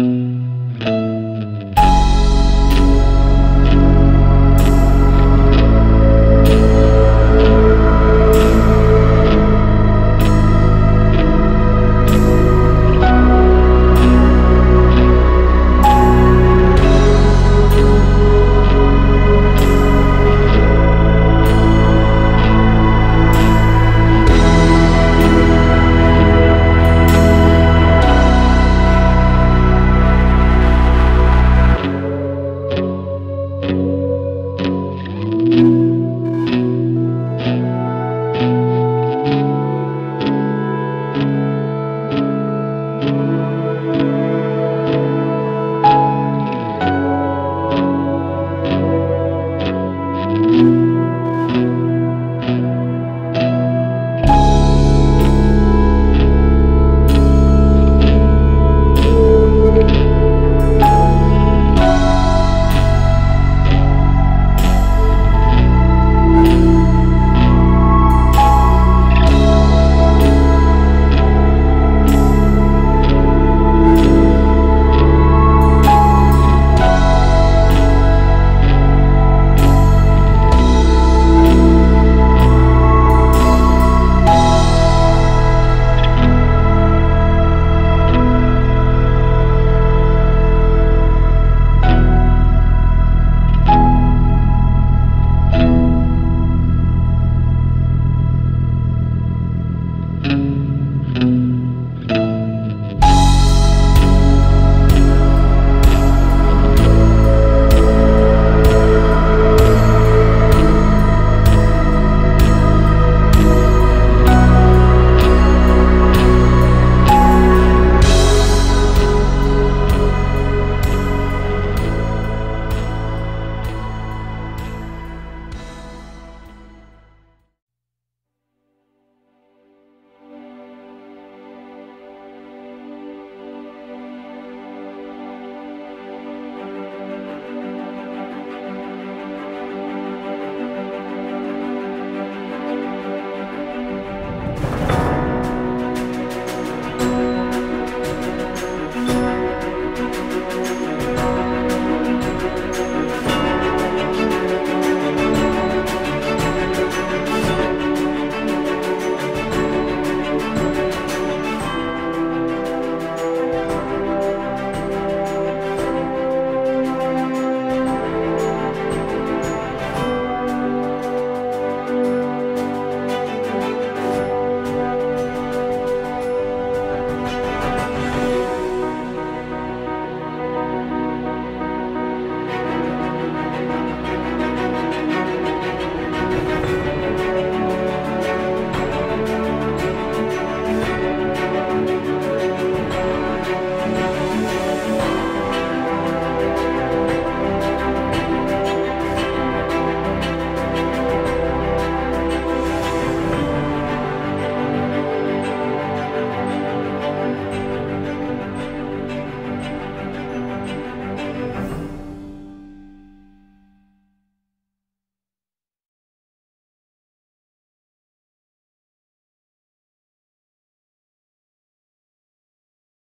Mm-hmm.